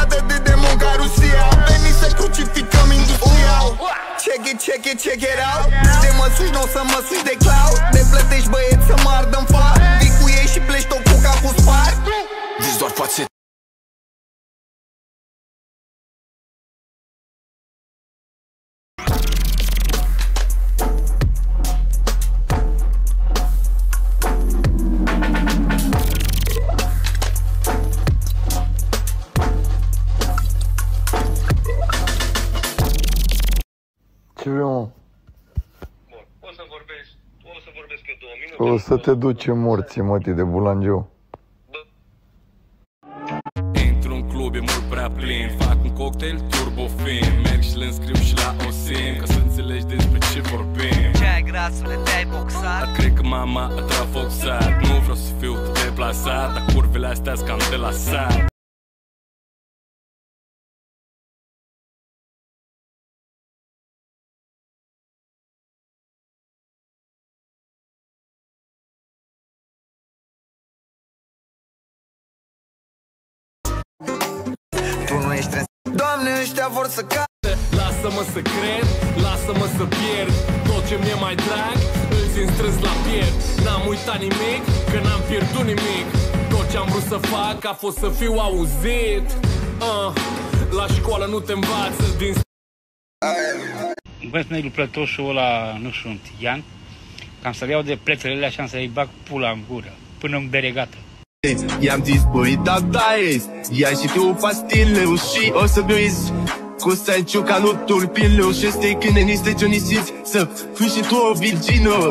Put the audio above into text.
cadă de demon ca Rusia. Am venit să crucificăm industria. Check it, check it, check it out. De mă suși, n-o să mă suși de cloud Ce vrei, mă? Bun, o să vorbesc, o să vorbesc eu două minute. O să te duci în morții, mătii, de bulangiu. Intru în club, e mult prea plin Fac un cocktail turbo fin Merg și le înscriu și la OSIM Ca să înțelegi despre ce vorbim Ce ai grasule, te-ai boxat? Dar cred că mama a trafoxat Nu vreau să fiu deplasat Dar curvele astea cam de la sat Tu nu ești trans Doamne, ăștia vor să ca Lasă-mă să cred, lasă-mă să pierd. Tot ce mi-e mai drag, îl țin strâns la piept. N-am uitat nimic, că n-am pierdut nimic. Tot ce am vrut să fac a fost să fiu auzit. Uh, La școală nu te învață din Băi, spune lui plătoșul ăla, nu sunt, Ian, cam să-l iau de pletele alea și am să-i bag pula în gură, până în bere gata. I-am zis, băi, da, da, Ia și tu pastilă și o să beți Cu Sanciu ca nu tulpilă Și este când este ce Să fii și tu o virgină